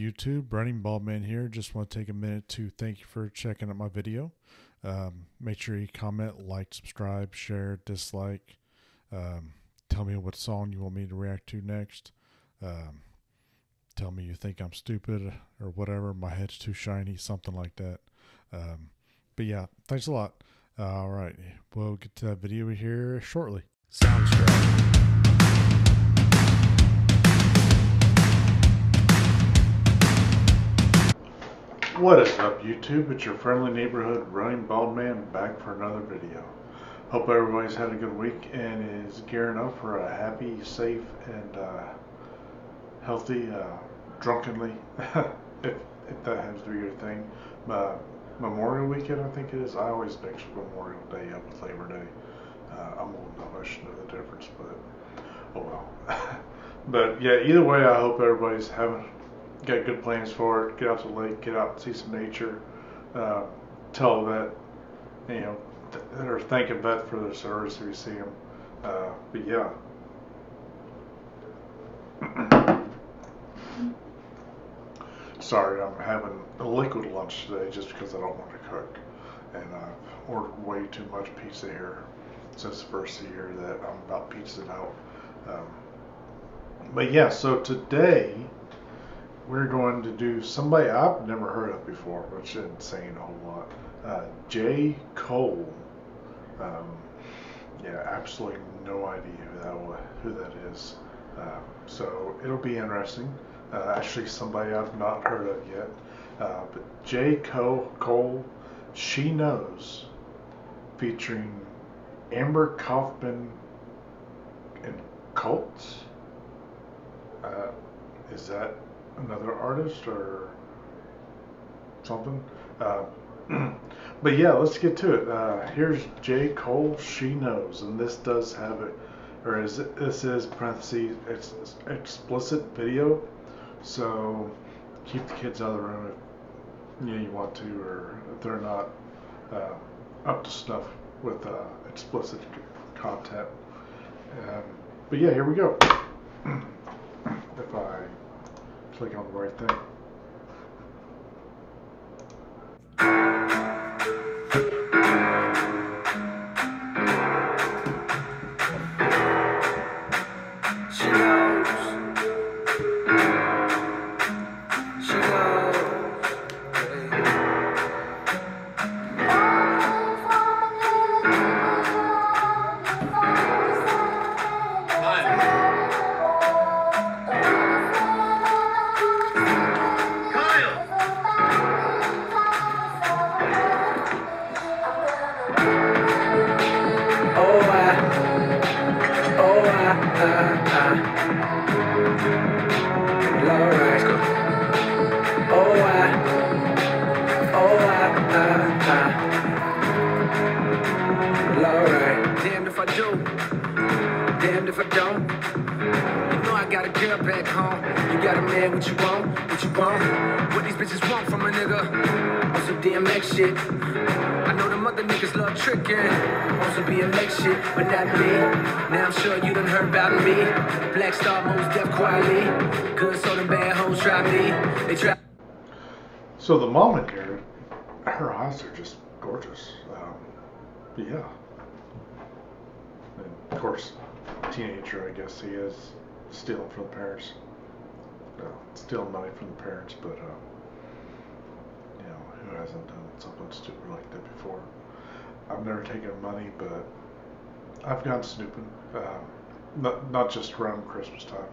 YouTube? Running Baldman here. Just want to take a minute to thank you for checking out my video. Um, make sure you comment, like, subscribe, share, dislike. Um, tell me what song you want me to react to next. Um, tell me you think I'm stupid or whatever. My head's too shiny, something like that. Um, but yeah, thanks a lot. All right, we'll get to that video here shortly. Soundtrack. What is up YouTube? It's your friendly neighborhood running bald man back for another video. Hope everybody's had a good week and is gearing up for a happy, safe, and uh, healthy, uh, drunkenly, if, if that happens to be your thing, uh, Memorial Weekend I think it is. I always mix Memorial Day up with Labor Day. Uh, I'm old enough, I should know the difference, but oh well. but yeah, either way, I hope everybody's having got good plans for it. Get out to the lake, get out and see some nature. Uh, tell that you know th- or thank a vet for their service if you see them. Uh, but yeah. Sorry, I'm having a liquid lunch today just because I don't want to cook, and I've ordered way too much pizza here since the first year that I'm about pizza out. Um, but yeah, so today we're going to do somebody I've never heard of before, which isn't saying a whole lot. Uh, J. Cole. Um, yeah, absolutely no idea who that who that is. Um, so it'll be interesting. Uh, actually, somebody I've not heard of yet. Uh, but J. Cole, Cole, She Knows, featuring Amber Coffman and Cult. Uh, is that another artist or something? Uh, but yeah, let's get to it. Uh, here's J. Cole, She Knows, and this does have it, or is it, this is parentheses, it's explicit video, so keep the kids out of the room if you, know, you want to, or if they're not uh, up to snuff with uh, explicit content. Um, but yeah, here we go. if I click on the right do. Damned if I don't. You know I got a girl back home. You got a man, what you want? What you want? What these bitches want from a nigga? On some DMX shit. I know them other niggas love tricking. On some BMX shit, but not me. Now I'm sure you done heard about me. Black Star, Mos Def quietly. Good so them bad hoes try me. They try. So the mom in here, her eyes are just gorgeous. Um, yeah. Of course, teenager, I guess he is stealing from the parents. No, stealing money from the parents, but uh, you know, who hasn't done something stupid like that before? I've never taken money, but I've gone snooping. Um, not not just around Christmas time.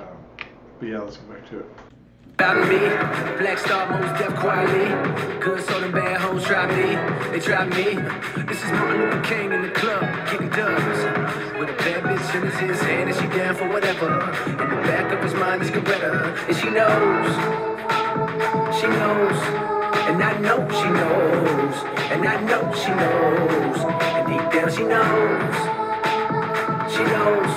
Um, but yeah, let's get back to it. About me, Black Star Mos Def quietly. Good so them bad hoes try me, they try me. This is Martin Luther King in the club, getting dubs. With a bad bitch in his hand, and she down for whatever. In the back of his mind is Coretta, and she knows, she knows, and I know she knows, and I know she knows, and deep down she knows, she knows,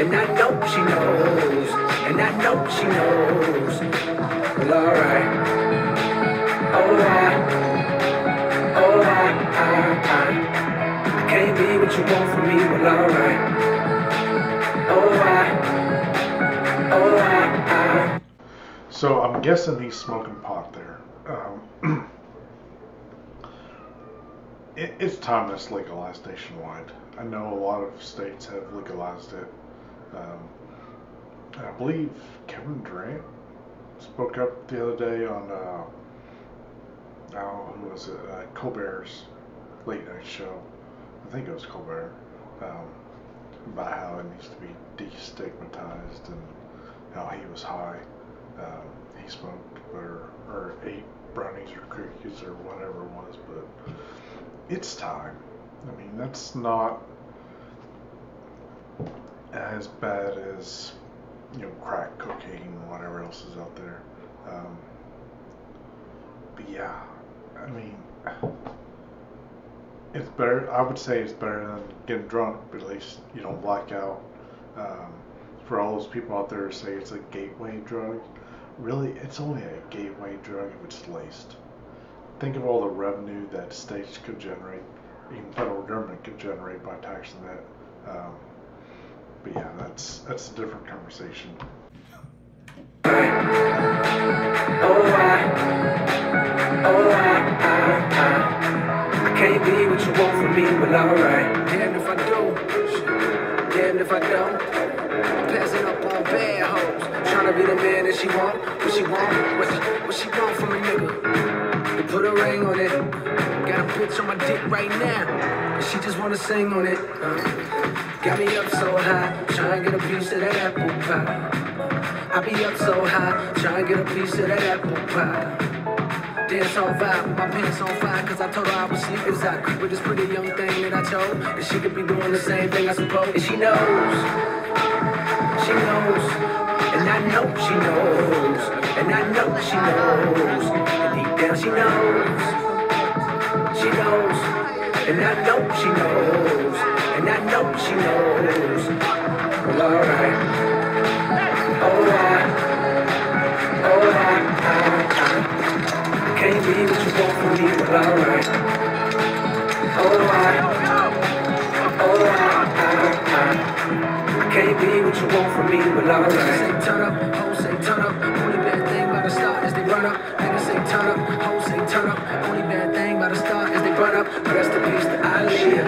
and I know she knows, and I know she knows. Well, alright. I, oh, I, I, I, can't be what you want from me. Well, alright. So I'm guessing he's smoking pot there. Um, it, it's time that's legalized nationwide. I know a lot of states have legalized it. Um, I believe Kevin Durant spoke up the other day on, uh, oh, who was it? Uh, Colbert's late night show. I think it was Colbert. Um, about how it needs to be destigmatized and how he was high. Um, he smoked or, or ate brownies or cookies or whatever it was, but it's time. I mean, that's not as bad as you know crack cocaine whatever else is out there. Um, but yeah, I mean, it's better. I would say it's better than getting drunk, but at least you don't black out. Um, for all those people out there who say it's a gateway drug, really, it's only a gateway drug if it's laced. Think of all the revenue that states could generate, even federal government could generate by taxing that. Um, but yeah, that's that's a different conversation. Oh, I, oh, I, I, I can't be what you want from me, but alright. Damn if I do, damn if I don't. Passing up on bad hoes, trying to be the man that she want, what she want, what she, what she want from a nigga. Put a ring on it, got a bitch on my dick right now, she just wanna sing on it. Uh, got me up so high, trying to get a piece of that apple pie. I be up so high, trying to get a piece of that apple pie. Dance on vibe, my pants on fire, cause I told her I was sleeping inside with this pretty young thing that I told. And she could be doing the same thing, I suppose. And she knows, she knows, and I know she knows, and I know she knows, down she knows, she knows, and I know she knows, and I know she knows. Well, alright. Alright, alright, I can't be what you want from me, but alright. Alright, alright, can't be what you want from me, but alright. Turn up, hoes say turn up. Turn up. Only bad thing about to start is they run up. Rest in peace to Aaliyah.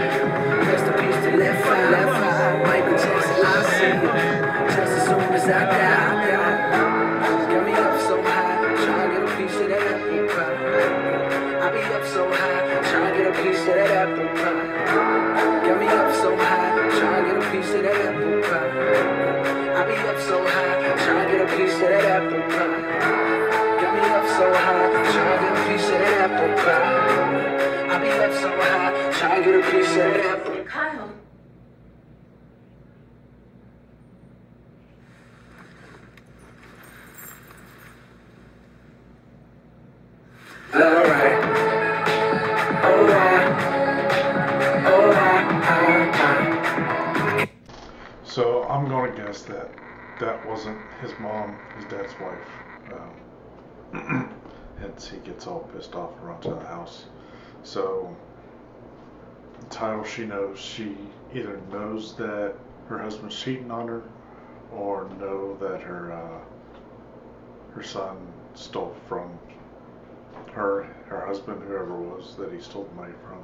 Rest in peace to Left Eye. Michael Jackson, I see. Just as soon as I Alright. Alright. So I'm gonna guess that that wasn't his mom, his dad's wife. Um, hence he gets all pissed off and runs out of the house. So the title she knows, she either knows that her husband's cheating on her, or know that her uh, her son stole from her her husband, whoever it was that he stole the money from.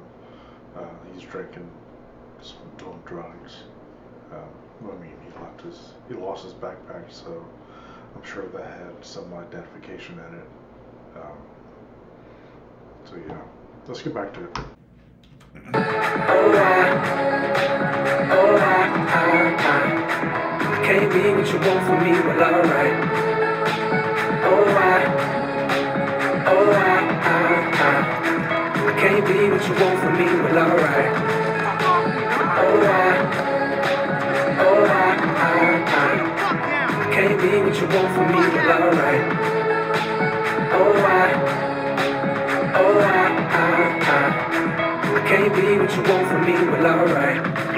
Uh, he's drinking, doing drugs. Um, I mean, he left his, he lost his backpack, so I'm sure that had some identification in it. Um, so yeah, let's get back to it. Alright. Alright. Can't be what you want from me, but alright. Alright. You want from me, but alright. Alright. Alright. Can't be what you want from me, but alright. Alright. Alright. I can't be what you want from me, but alright.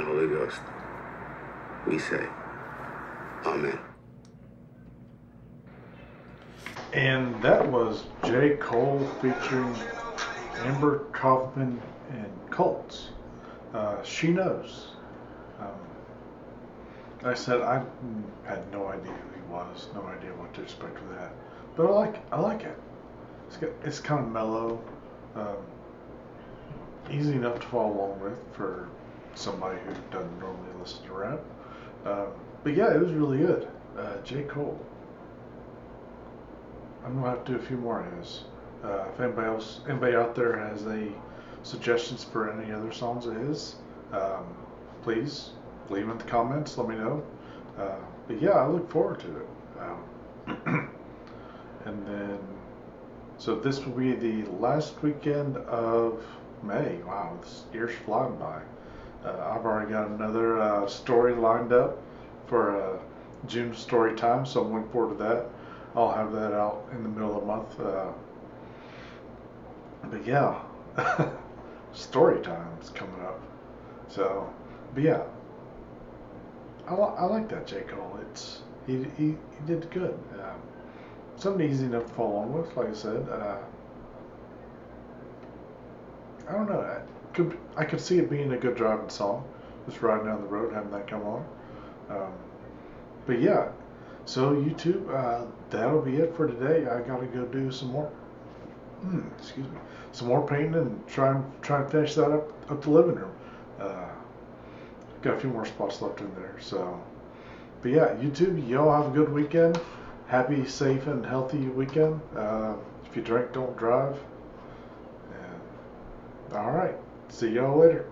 The Holy Ghost, we say, Amen. And that was J. Cole featuring Amber Coffman and Cults. Uh, she knows. Um, I said I had no idea who he was, no idea what to expect with that. But I like I like it. It's got, it's kind of mellow, um, easy enough to follow along with for somebody who doesn't normally listen to rap. Um, but yeah, it was really good. Uh, J. Cole. I'm gonna have to do a few more of his. Uh, if anybody else, anybody out there has any suggestions for any other songs of his, um, please leave them in the comments. Let me know. Uh, but yeah, I look forward to it. Um, and then, so this will be the last weekend of May. Wow, this year's flying by. Uh, I've already got another uh, story lined up for uh, June story time, so I'm looking forward to that. I'll have that out in the middle of the month. Uh, but yeah, story time is coming up. So, but yeah, I, I like that J Cole. It's he he, he did good. Um, something easy enough to follow along with. Like I said, uh, I don't know. I could I could see it being a good driving song, just riding down the road, having that come on. Um, but yeah, so YouTube, uh, that'll be it for today. I gotta go do some more. Hmm, excuse me, some more painting and try and try and finish that up up the living room. Uh, got a few more spots left in there. So, but yeah, YouTube, y'all have a good weekend. Happy, safe, and healthy weekend. Uh, if you drink, don't drive. And all right, See y'all later.